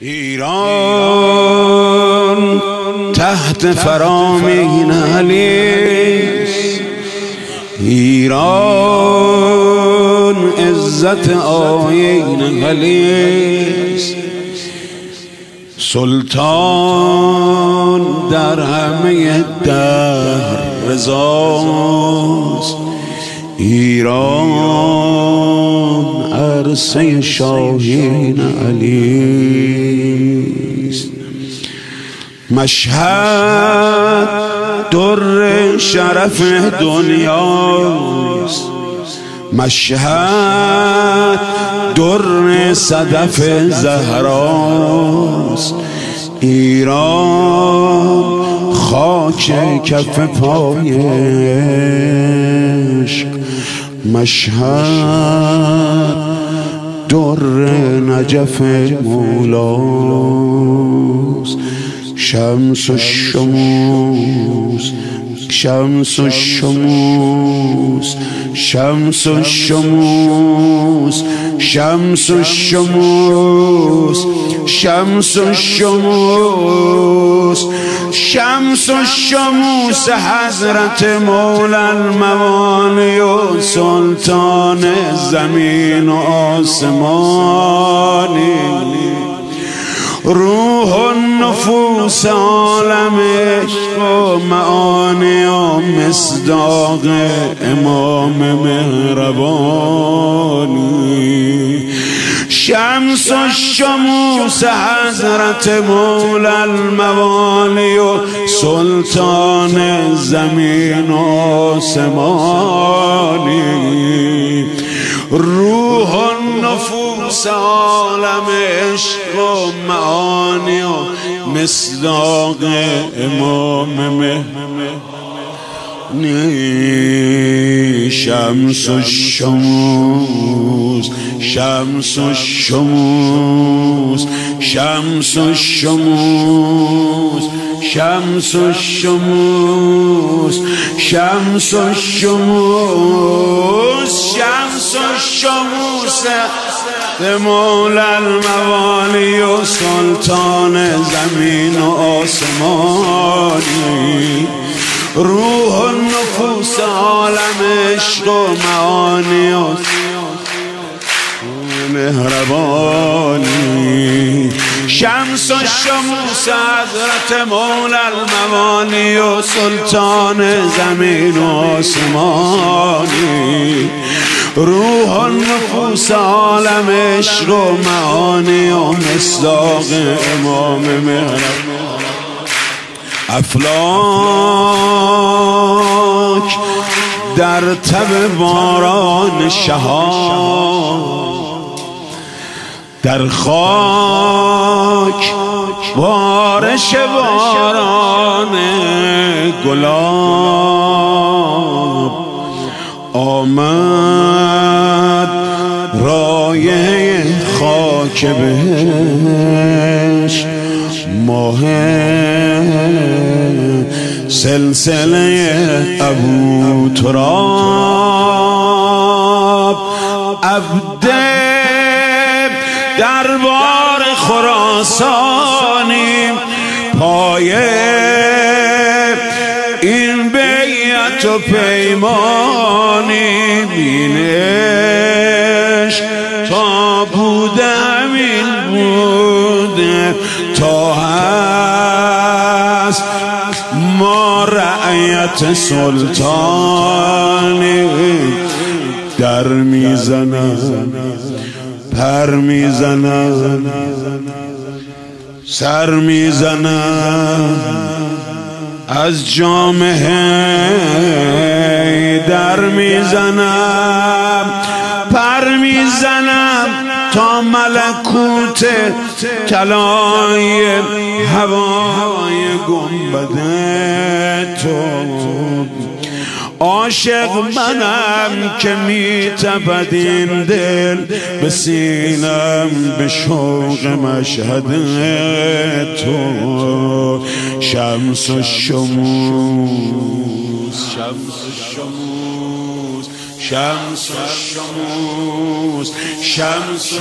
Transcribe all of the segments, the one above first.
ایران تحت فرامین علیست ایران عزت آین علیست سلطان در همه در رضاست. ایران عرصه شاهین علیست مشهد در شرف دنیاست مشهد در صدف زهراست ایران خاک کف پایش مشهد در نجف مولاست شمس الشموس شمس الشموس شمس الشموس شمس الشموس شمس الشموس شمس الشموس حضرت مولا الموانی و سلطان زمین و آسمانی. روح النفوس عالم عشق و معانی و مصداق امام مهربانی. شمس و شموس حضرت مولا الموالی و سلطان زمین و آسمانی. روح النفوس عالم عشق و معانی و مصداق امام مهنی شمس الشموس شمس الشموس شمس الشموس شمس الشموس شمس الشموس شمس الشموس مولا الموالی و سلطان زمین و آسمانی. روح النفوس عالم عشق و معانی و مهربانی. شمس و شموس حضرت مولا الموانی و سلطان زمین و آسمانی. روح النفوس عالم عشق و معانی و مصداق امام مهربان افلاک در تب باران شهاد در خاک بارش باران گلاب. آمد رایه خاک بهش. ماه سلسله ابو تراب. عبد دربار خراسانی پایه. این بیعت و پیمانی بینش تا بوده همین بوده تا هست ما رعیت سلطانی در می‌زنم پر می‌زنم سر می‌زنم. از جامعه در می‌زنم پر می‌زنم تا ملکوت کلای هوای گنبد تو. عاشق منم که می این دل به سینم به شوق مشهد تو. شمس و شموس شمس و شموس شمس و شموس شمس و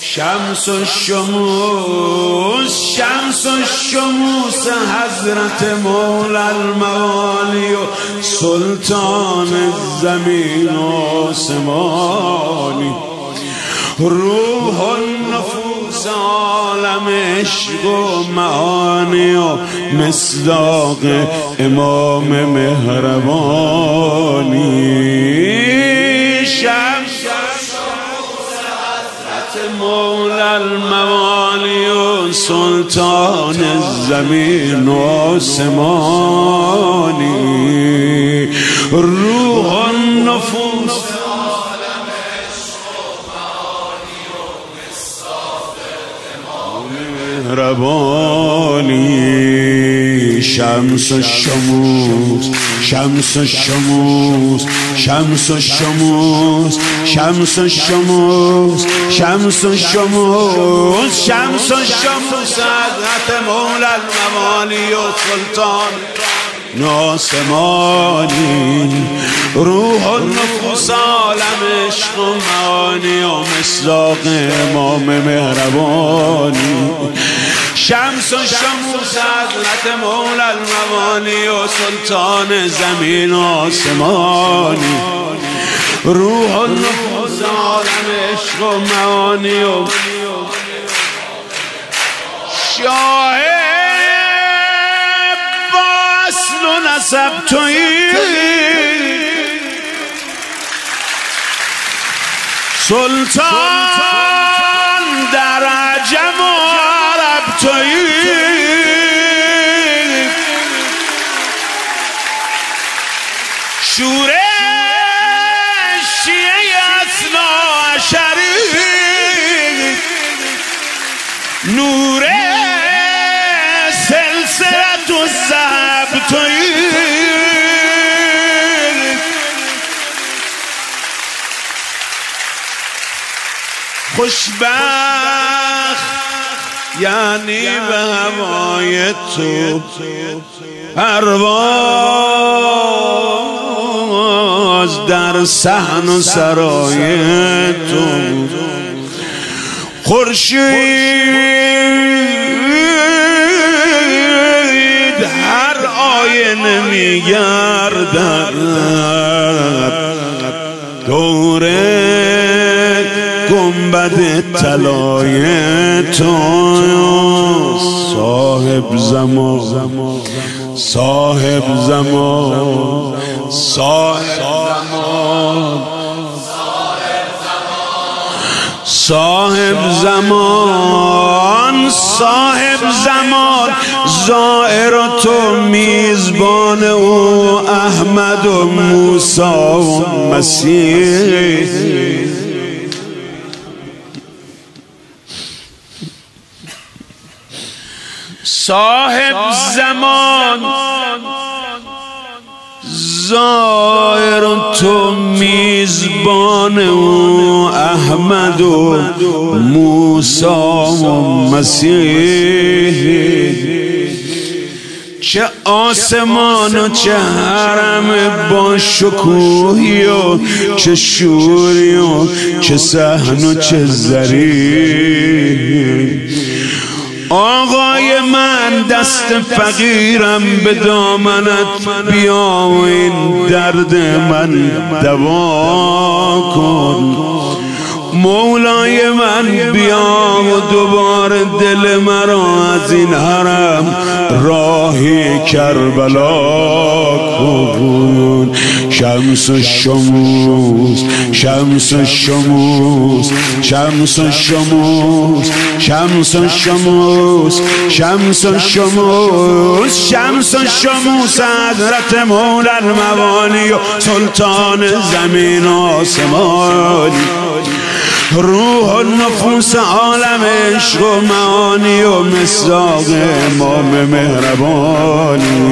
شمس و شموس شمس و شموس حضرت مولا الموالی و سلطان زمین و سمانی روح عالم عشق و معانی و مصداق امام مهربانی. شمس مولا الموالی و سلطان زمین و آسمانی. روح النفوس ربانی شمس شموس شمس شموس شمس شموس شمس شموس شمس شموس شمس شموس. حضرت مولا الموالی و سلطان. ناسمانی. روح النفوس عالم عشق و معانی و مصداق امام مهربانی. شمس و شموس حضرت مولا الموانی و سلطان زمین و آسمانی. روح النفوس عالم عشق و معانی و شاهد نسب توی سلطان خوشبخت. یعنی به هوای تو پرواز در سحن و سرای تو. خورشید هر آینه میگردد. دوره گنبد طلای تو. صاحب زمان صاحب زمان صاحب زمان صاحب زمان. صاحب زمان زائر تو میزبان او احمد و موسی و مسیح. صاحب زمان. زائر تو میزبان و احمد و موسا و مسیح. چه آسمان و چه حرم با شکوهی و چه شوری و چه سحن و چه زری. آقای من دست فقیرم به دامنت بیا و این درد من دوا کن. مولای من بیا و دوباره دل مرا از این حرم راهی کربلا کن. شمس شموس شمس شموس شمس شموس شمس شموس شمس شموس شمس شموس حضرت مولا الموانی و سلطان زمین و آسمانی. روح و نفوس عالم عشق و معانی و مصداق امام مهربانی.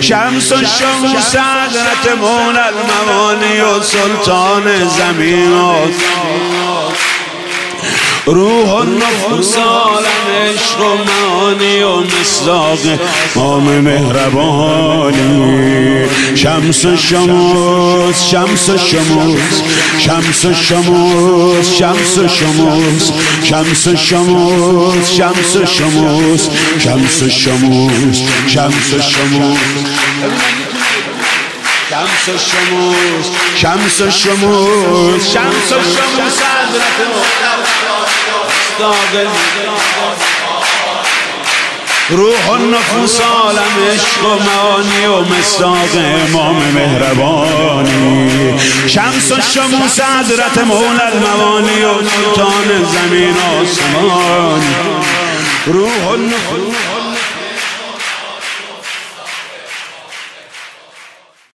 شمس و شمس حضرت الموانی و سلطان زمین روح و نفوس عالم عشق و معانی و مصداق مام مهربانی شمس و شموس شمس و شموس شمس و شموس شمس و شموس شمس و شموس شمس و شموس شمس و شموس شمس و شموس شمس و شموس شمس و شموس شمس و شموس روح و نفوس عالم عشق و معانی و مصداق امام مهربانی. شمس و شموس حضرت مولا الموانی و سلطان زمین آسمان روح و نفوس